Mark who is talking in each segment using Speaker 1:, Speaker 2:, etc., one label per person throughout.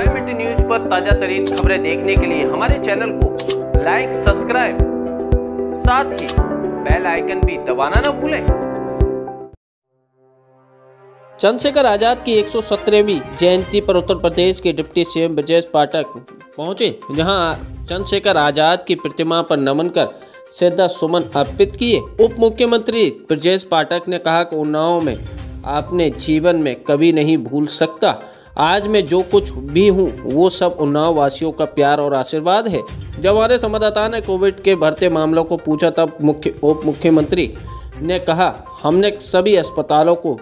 Speaker 1: Private news पर ताज़ा तरीन खबरें देखने के लिए हमारे चैनल को लाइक सब्सक्राइब साथ ही बेल आइकन भी दबाना ना भूलें। चंद्रशेखर आज़ाद की 117वीं जयंती पर उत्तर प्रदेश के डिप्टी सीएम ब्रजेश पाठक पहुँचे। जहाँ चंद्रशेखर आज़ाद की प्रतिमा पर नमन कर श्रद्धा सुमन अर्पित किए। उप मुख्यमंत्री ब्रजेश पाठक ने कहा कि उन्नाव में आपने जीवन में कभी नहीं भूल सकता। आज मैं जो कुछ भी हूँ, वो सब उन्नाव वासियों का प्यार और आशीर्वाद है। जब हमारे संवाददाता ने कोविड के बढ़ते मामलों को पूछा, तब मुख्य उप मुख्यमंत्री ने कहा, हमने सभी अस्पतालों को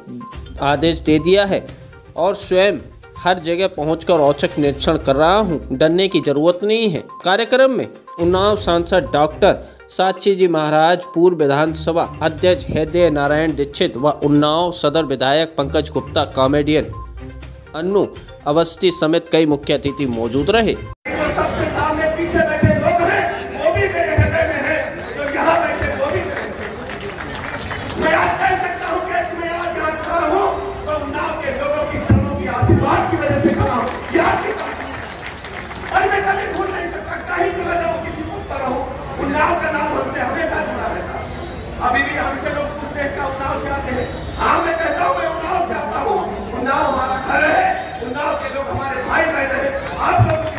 Speaker 1: आदेश दे दिया है और स्वयं हर जगह पहुंचकर औचक निरीक्षण कर रहा हूँ। डरने की ज़रूरत नहीं है। कार्यक्रम में उन्नाव सांसद डॉक्टर साक्षी जी महाराज, पूर्व विधानसभा अध्यक्ष हृदय नारायण दीक्षित व उन्नाव सदर विधायक पंकज गुप्ता, कॉमेडियन अन्नू अवस्थी समेत कई मुख्य अतिथि मौजूद रहे उन्नाव के लोग हमारे भाई बहन है आप लोग